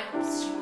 I'm strong.